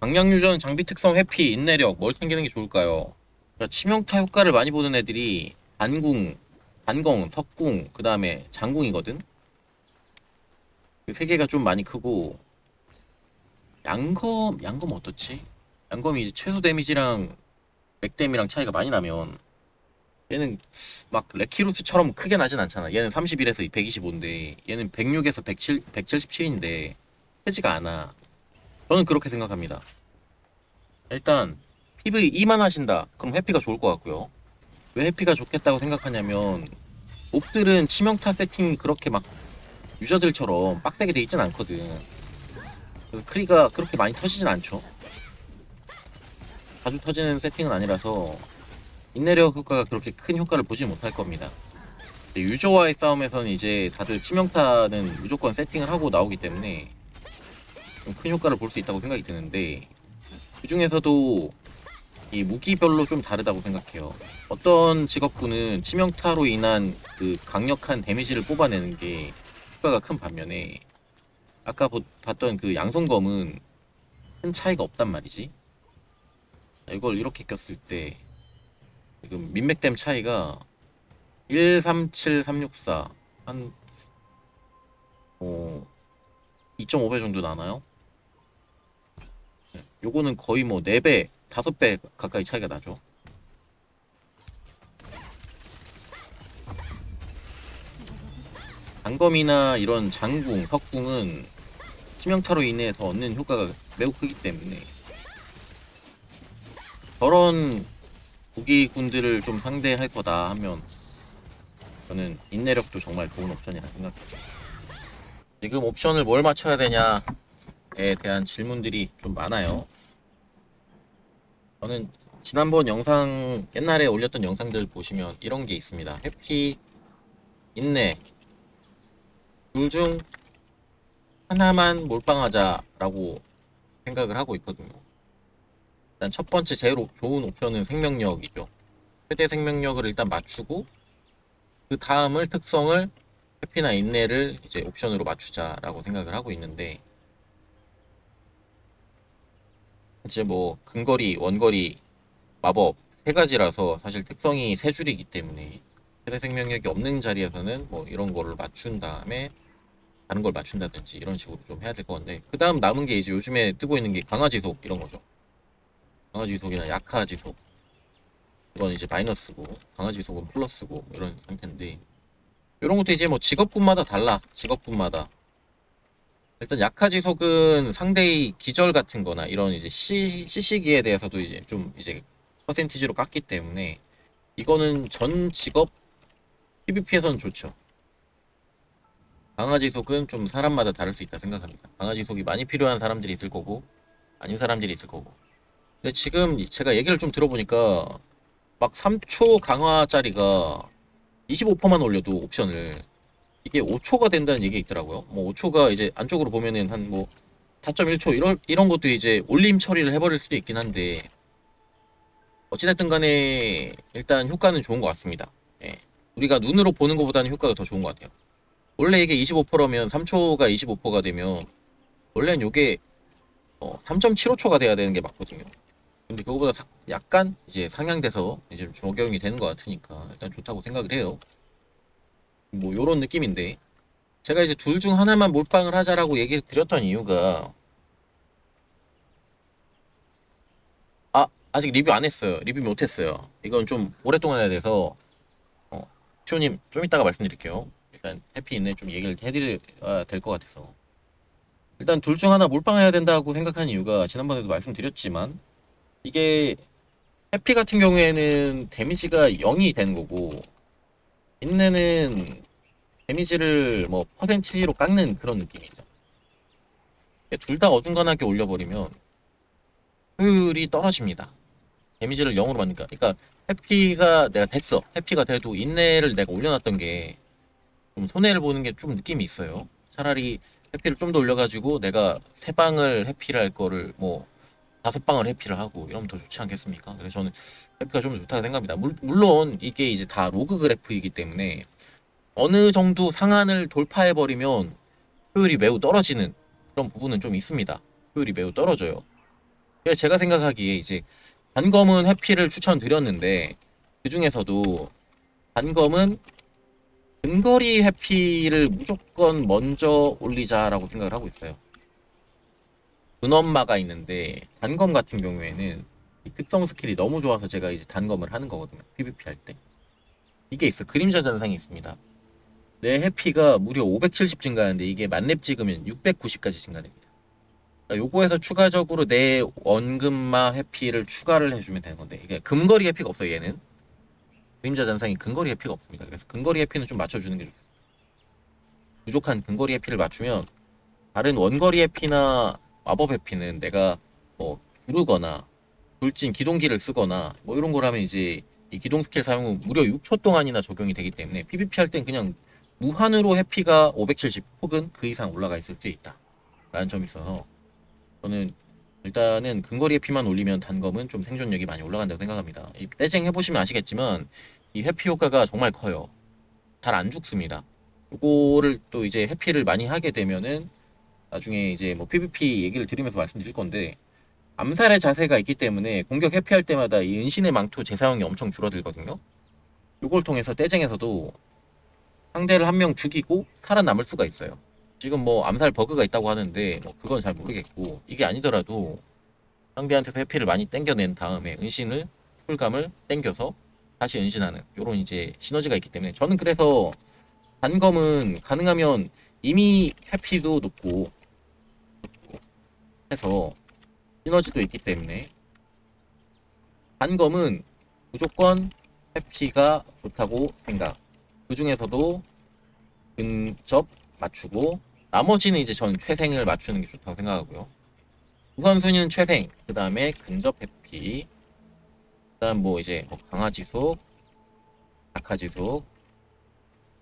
강약 유전, 장비 특성, 회피, 인내력 뭘 챙기는 게 좋을까요? 그러니까 치명타 효과를 많이 보는 애들이 반궁, 반공, 석궁, 그 다음에 장궁이거든. 그 세 개가 좀 많이 크고 양검, 양검 어떻지? 양검이 이제 최소 데미지랑 맥댐이랑 차이가 많이 나면 얘는 막 레키루스처럼 크게 나진 않잖아. 얘는 31에서 125인데 얘는 106에서 107, 177인데 크지가 않아. 저는 그렇게 생각합니다. 일단 PV 2만 하신다. 그럼 해피가 좋을 것 같고요. 왜 해피가 좋겠다고 생각하냐면 몹들은 치명타 세팅이 그렇게 막 유저들처럼 빡세게 돼 있진 않거든. 그래서 크리가 그렇게 많이 터지진 않죠. 자주 터지는 세팅은 아니라서 인내력 효과가 그렇게 큰 효과를 보지 못할 겁니다. 유저와의 싸움에서는 이제 다들 치명타는 무조건 세팅을 하고 나오기 때문에 좀 큰 효과를 볼 수 있다고 생각이 드는데 그 중에서도 이 무기별로 좀 다르다고 생각해요. 어떤 직업군은 치명타로 인한 그 강력한 데미지를 뽑아내는 게 효과가 큰 반면에 아까 보- 봤던 그 양손검은 큰 차이가 없단 말이지. 이걸 이렇게 꼈을 때 지금 민맥댐 차이가 137364한 어, 2.5배 정도 나나요? 네, 요거는 거의 뭐 4배, 5배 가까이 차이가 나죠. 단검이나 이런 장궁, 석궁은 치명타로 인해서 얻는 효과가 매우 크기 때문에 저런 무기군들을 좀 상대할 거다 하면 저는 인내력도 정말 좋은 옵션이라 생각해요. 지금 옵션을 뭘 맞춰야 되냐에 대한 질문들이 좀 많아요. 저는 지난번 영상 옛날에 올렸던 영상들 보시면 이런 게 있습니다. 해피, 인내 둘 중 하나만 몰빵하자라고 생각을 하고 있거든요. 일단 첫 번째 제일 오- 좋은 옵션은 생명력이죠. 최대 생명력을 일단 맞추고 그 다음을 특성을 회피나 인내를 이제 옵션으로 맞추자라고 생각을 하고 있는데 이제 뭐 근거리, 원거리, 마법 세 가지라서 사실 특성이 세 줄이기 때문에 최대 생명력이 없는 자리에서는 뭐 이런 거를 맞춘 다음에 다른 걸 맞춘다든지 이런 식으로 좀 해야 될것 같은데 그 다음 남은 게 이제 요즘에 뜨고 있는 게 강화지속 이런 거죠. 강화지속이나 약화지속. 이건 이제 마이너스고 강화지속은 플러스고 뭐 이런 상태인데 이런 것도 이제 뭐 직업군마다 달라. 직업군마다 일단 약화지속은 상대의 기절 같은 거나 이런 이제 시, CC기에 대해서도 이제 좀 이제 퍼센티지로 깎기 때문에 이거는 전 직업 PVP에서는 좋죠. 강화지속은 좀 사람마다 다를 수 있다 생각합니다. 강화지속이 많이 필요한 사람들이 있을 거고 아닌 사람들이 있을 거고. 근데 지금 제가 얘기를 좀 들어보니까 막 3초 강화짜리가 25%만 올려도 옵션을 이게 5초가 된다는 얘기 있더라고요. 뭐 5초가 이제 안쪽으로 보면은 한 뭐 4.1초 이런 이런 것도 이제 올림 처리를 해버릴 수도 있긴 한데 어찌됐든 간에 일단 효과는 좋은 것 같습니다. 예. 우리가 눈으로 보는 것보다는 효과가 더 좋은 것 같아요. 원래 이게 25%면 3초가 25%가 되면 원래는 이게 어, 3.75초가 돼야 되는 게 맞거든요. 근데 그거보다 사- 약간 이제 상향돼서 이제 좀 적용이 되는 것 같으니까 일단 좋다고 생각을 해요. 뭐 요런 느낌인데 제가 이제 둘 중 하나만 몰빵을 하자라고 얘기를 드렸던 이유가 아 아직 리뷰 안 했어요. 리뷰 못 했어요. 이건 좀 오랫동안 해야 돼서 어, 시호님 좀 이따가 말씀드릴게요. 일단 해피 있네 좀 얘기를 해드려야 될 것 같아서 일단 둘 중 하나 몰빵해야 된다고 생각하는 이유가 지난번에도 말씀드렸지만 이게 해피 같은 경우에는 데미지가 0이 되는 거고 인내는 데미지를 뭐 퍼센티지로 깎는 그런 느낌이죠. 둘 다 어중간하게 올려버리면 효율이 떨어집니다. 데미지를 0으로 만드니까. 그러니까 해피가 내가 됐어. 해피가 돼도 인내를 내가 올려놨던 게 좀 손해를 보는 게 좀 느낌이 있어요. 차라리 해피를 좀 더 올려가지고 내가 세 방을 해피를 할 거를 뭐 다섯 방을 해피를 하고 이러면 더 좋지 않겠습니까? 그래서 저는 해피가 좀더 좋다고 생각합니다. 물, 물론 이게 이제 다 로그 그래프이기 때문에 어느 정도 상한을 돌파해 버리면 효율이 매우 떨어지는 그런 부분은 좀 있습니다. 효율이 매우 떨어져요. 제가 생각하기에 이제 단검은 회피를 추천드렸는데 그 중에서도 단검은 근거리 회피를 무조건 먼저 올리자라고 생각을 하고 있어요. 근원마가 있는데 단검 같은 경우에는 이 특성 스킬이 너무 좋아서 제가 이제 단검을 하는 거거든요. PVP 할 때. 이게 있어. 그림자 잔상이 있습니다. 내 회피가 무려 570 증가하는데 이게 만렙 찍으면 690까지 증가됩니다. 그러니까 요거에서 추가적으로 내 원근마 회피를 추가를 해주면 되는 건데 이게 근거리 회피가 없어 얘는. 그림자 전상이 근거리 해피가 없습니다. 그래서 근거리 해피는 좀 맞춰주는 게 좋습니다. 부족한 근거리 해피를 맞추면 다른 원거리 해피나 마법 해피는 내가 뭐 두르거나 돌진 기동기를 쓰거나 뭐 이런 걸 하면 이제 이 기동 스킬 사용 후 무려 6초 동안이나 적용이 되기 때문에 PVP 할 땐 그냥 무한으로 해피가 570 혹은 그 이상 올라가 있을 수 있다. 라는 점이 있어서 저는 일단은 근거리 해피만 올리면 단검은 좀 생존력이 많이 올라간다고 생각합니다. 이 떼쟁 해보시면 아시겠지만 이 회피 효과가 정말 커요. 잘 안 죽습니다. 이거를 또 이제 회피를 많이 하게 되면은 나중에 이제 뭐 PVP 얘기를 드리면서 말씀드릴 건데 암살의 자세가 있기 때문에 공격 회피할 때마다 이 은신의 망토 재사용이 엄청 줄어들거든요. 이걸 통해서 떼쟁에서도 상대를 한 명 죽이고 살아남을 수가 있어요. 지금 뭐 암살 버그가 있다고 하는데 뭐 그건 잘 모르겠고 이게 아니더라도 상대한테서 회피를 많이 땡겨낸 다음에 은신을 풀감을 땡겨서 다시 은신하는 요런 이제 시너지가 있기 때문에 저는 그래서 단검은 가능하면 이미 회피도 높고 해서 시너지도 있기 때문에 단검은 무조건 회피가 좋다고 생각. 그 중에서도 근접 맞추고 나머지는 이제 전 최생을 맞추는 게 좋다고 생각하고요. 우선순위는 최생, 그 다음에 근접 회피, 그 다음 뭐 이제 뭐 강화지속, 약화지속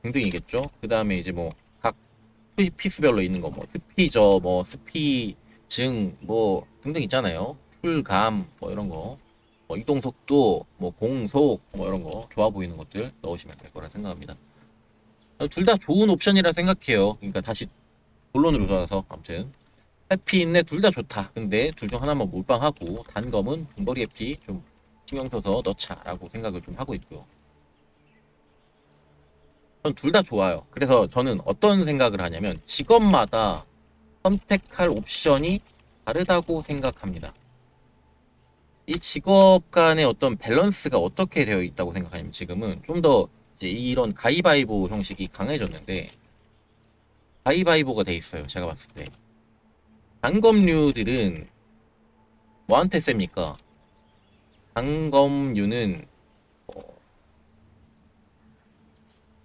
등등이겠죠. 그 다음에 이제 뭐 각 피스별로 있는 거 뭐 스피저, 뭐 스피 증, 뭐 등등 있잖아요. 풀감 뭐 이런 거, 뭐 이동 속도, 뭐 공속 뭐 이런 거 좋아 보이는 것들 넣으시면 될 거라 생각합니다. 둘 다 좋은 옵션이라 생각해요. 그러니까 다시 본론으로 돌아가서 아무튼 해피 있네 둘다 좋다. 근데 둘 중 하나만 몰빵하고 단검은 분거리 해피 좀 신경 써서 넣자라고 생각을 좀 하고 있고요. 전 둘 다 좋아요. 그래서 저는 어떤 생각을 하냐면 직업마다 선택할 옵션이 다르다고 생각합니다. 이 직업 간의 어떤 밸런스가 어떻게 되어 있다고 생각하냐면 지금은 좀 더 이런 가위바위보 형식이 강해졌는데 가위바위보가 돼 있어요. 제가 봤을 때. 단검류들은 뭐한테 셉니까? 단검류는 어,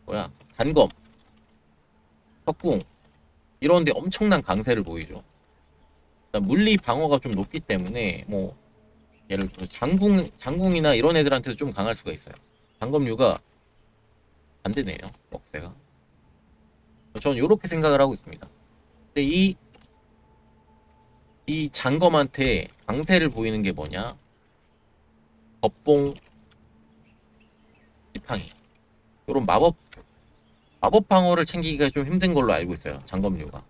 뭐야? 단검, 석궁, 이런데 엄청난 강세를 보이죠. 물리 방어가 좀 높기 때문에 뭐 예를 들어 장궁 장궁이나 이런 애들한테도 좀 강할 수가 있어요. 장검류가 안 되네요. 먹세가. 저는 이렇게 생각을 하고 있습니다. 근데 이, 이 장검한테 강세를 보이는 게 뭐냐? 법봉 지팡이. 이런 마법 마법 방어를 챙기기가 좀 힘든 걸로 알고 있어요. 장검류가.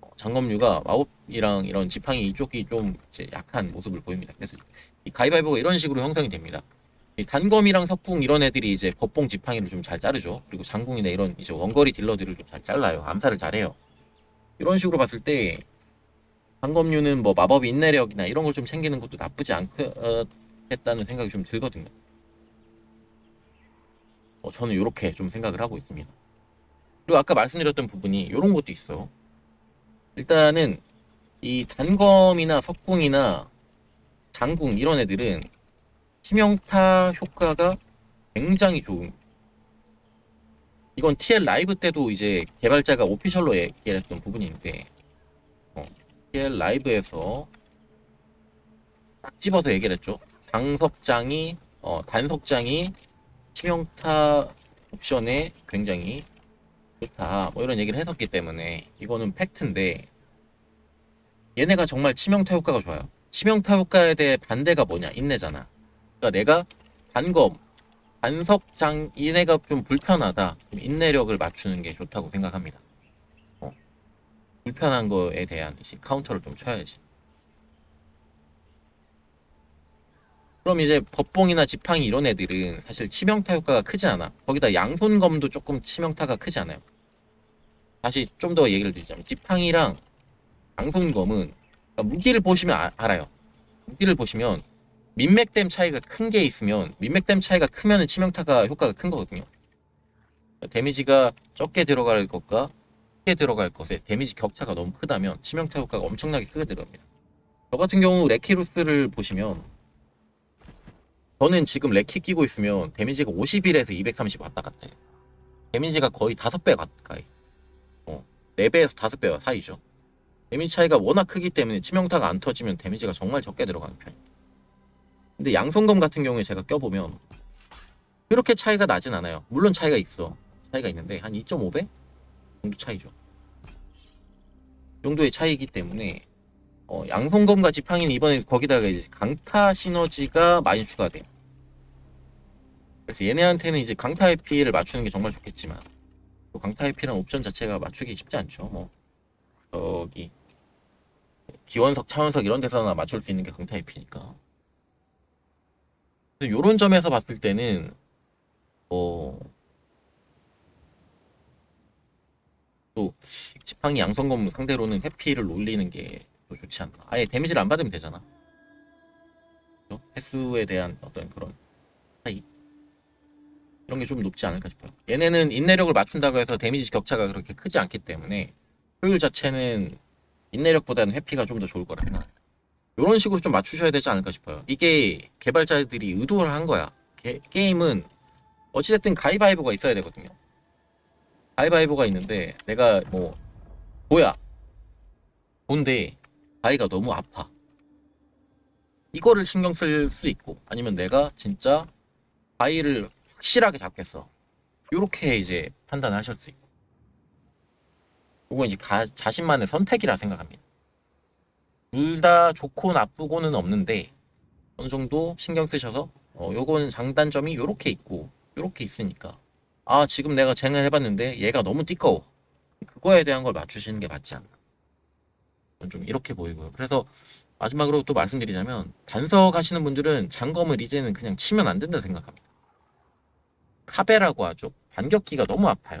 어, 장검류가 마법이랑 이런 지팡이 이쪽이 좀 약한 모습을 보입니다. 그래서 이 가위바위보가 이런 식으로 형성이 됩니다. 단검이랑 석궁 이런 애들이 이제 법봉 지팡이를 좀 잘 자르죠. 그리고 장궁이나 이런 이제 원거리 딜러들을 좀 잘 잘라요. 암살을 잘해요. 이런 식으로 봤을 때 단검류는 뭐 마법 인내력이나 이런 걸 좀 챙기는 것도 나쁘지 않겠다는 생각이 좀 들거든요. 어, 저는 이렇게 좀 생각을 하고 있습니다. 그리고 아까 말씀드렸던 부분이 이런 것도 있어요. 일단은 이 단검이나 석궁이나 장궁 이런 애들은 치명타 효과가 굉장히 좋은 이건 TL 라이브 때도 이제 개발자가 오피셜로 얘기했던 부분인데 어, TL 라이브에서 딱 집어서 얘기를 했죠. 장석장이 어, 단석장이 치명타 옵션에 굉장히 좋다. 뭐 이런 얘기를 했었기 때문에 이거는 팩트인데 얘네가 정말 치명타 효과가 좋아요. 치명타 효과에 대해 반대가 뭐냐? 인내잖아. 그러니까 내가 단검 반석장 얘네가 좀 불편하다. 좀 인내력을 맞추는 게 좋다고 생각합니다. 어. 불편한 거에 대한 카운터를 좀 쳐야지 그럼 이제 법봉이나 지팡이 이런 애들은 사실 치명타 효과가 크지 않아. 거기다 양손검도 조금 치명타가 크지 않아요. 다시 좀 더 얘기를 드리자면 지팡이랑 양손검은 그러니까 무기를 보시면 아- 알아요. 무기를 보시면 민맥댐 차이가 큰 게 있으면 민맥댐 차이가 크면은 치명타가 효과가 큰 거거든요. 데미지가 적게 들어갈 것과 크게 들어갈 것에 데미지 격차가 너무 크다면 치명타 효과가 엄청나게 크게 들어갑니다. 저 같은 경우 레키루스를 보시면 저는 지금 레키 끼고 있으면 데미지가 51에서 230 왔다 갔다 해요. 데미지가 거의 5배 가까이. 어, 4배에서 5배 사이죠. 데미지 차이가 워낙 크기 때문에 치명타가 안 터지면 데미지가 정말 적게 들어가는 편이에요. 근데 양손검 같은 경우에 제가 껴보면 그렇게 차이가 나진 않아요. 물론 차이가 있어. 차이가 있는데 한 2.5배 정도 차이죠. 이 정도의 차이이기 때문에 어, 양손검과 지팡이는 이번에 거기다가 이제 강타 시너지가 많이 추가돼요. 그래서 얘네한테는 이제 강타 회피를 맞추는 게 정말 좋겠지만 또 강타 회피라는 옵션 자체가 맞추기 쉽지 않죠. 뭐 저기 기원석, 차원석 이런 데서나 맞출 수 있는 게 강타 회피니까. 이런 점에서 봤을 때는 어, 또 지팡이 양손검 상대로는 회피를 올리는 게 더 좋지 않나. 아예 데미지를 안 받으면 되잖아. 그죠? 횟수에 대한 어떤 그런 차이 이런 게 좀 높지 않을까 싶어요. 얘네는 인내력을 맞춘다고 해서 데미지 격차가 그렇게 크지 않기 때문에 효율 자체는 인내력보다는 회피가 좀 더 좋을 거라 생각합니다. 이런 식으로 좀 맞추셔야 되지 않을까 싶어요. 이게 개발자들이 의도를 한 거야. 게, 게임은 어찌됐든 가위바위보가 있어야 되거든요. 가위바위보가 있는데 내가 뭐 뭐야 뭔데 가위가 너무 아파. 이거를 신경 쓸 수 있고 아니면 내가 진짜 가위를 확실하게 잡겠어. 이렇게 이제 판단하실 수 있고. 이건 이제 가, 자신만의 선택이라 생각합니다. 둘 다 좋고 나쁘고는 없는데 어느 정도 신경 쓰셔서 어 요거는 장단점이 요렇게 있고 요렇게 있으니까 아 지금 내가 쟁을 해봤는데 얘가 너무 띠꺼워 그거에 대한 걸 맞추시는 게 맞지 않나 좀 이렇게 보이고요. 그래서 마지막으로 또 말씀드리자면 단석 하시는 분들은 장검을 이제는 그냥 치면 안 된다 생각합니다. 카베라고 하죠. 반격기가 너무 아파요.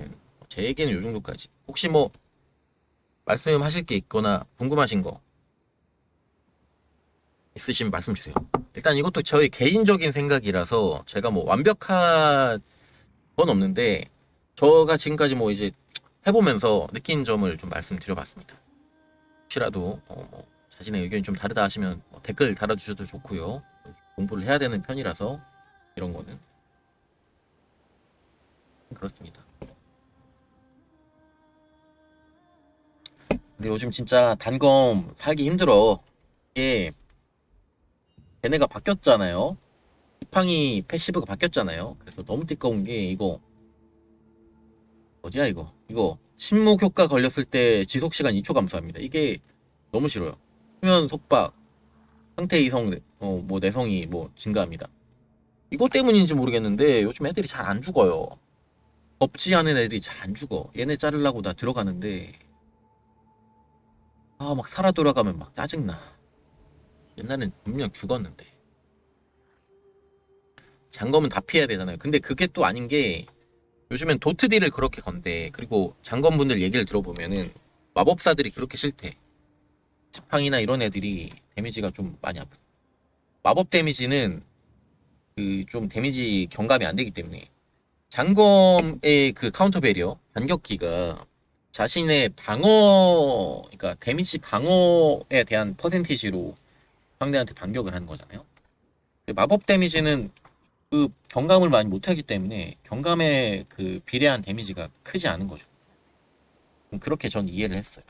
음, 제 얘기는 요 정도까지. 혹시 뭐 말씀하실 게 있거나 궁금하신 거 있으시면 말씀 주세요. 일단 이것도 저희 개인적인 생각이라서 제가 뭐 완벽한 건 없는데 저가 지금까지 뭐 이제 해보면서 느낀 점을 좀 말씀드려봤습니다. 혹시라도 어, 뭐 자신의 의견이 좀 다르다 하시면 뭐 댓글 달아주셔도 좋고요. 공부를 해야 되는 편이라서 이런 거는 그렇습니다. 근데 요즘 진짜 단검 살기 힘들어. 이게 걔네가 바뀌었잖아요. 지팡이 패시브가 바뀌었잖아요. 그래서 너무 띠꺼운 게 이거 어디야 이거? 이거 침묵 효과 걸렸을 때 지속 시간 2초 감소합니다. 이게 너무 싫어요. 수면 속박, 상태 이성, 어, 뭐 내성이 뭐 증가합니다. 이것 때문인지 모르겠는데 요즘 애들이 잘 안 죽어요. 않은 애들이 잘 안 죽어. 얘네 자르려고 나 들어가는데 아 막 살아 돌아가면 막 짜증나. 옛날엔 분명 죽었는데. 장검은 다 피해야 되잖아요. 근데 그게 또 아닌 게 요즘엔 도트딜을 그렇게 건데 그리고 장검분들 얘기를 들어보면은 마법사들이 그렇게 싫대. 지팡이나 이런 애들이 데미지가 좀 많이 아프. 마법 데미지는 그 좀 데미지 경감이 안 되기 때문에 장검의 그 counter barrier 반격기가 자신의 방어, 그러니까 데미지 방어에 대한 퍼센티지로 상대한테 반격을 하는 거잖아요. 마법 데미지는 그 경감을 많이 못하기 때문에 경감에 그 비례한 데미지가 크지 않은 거죠. 그렇게 전 이해를 했어요.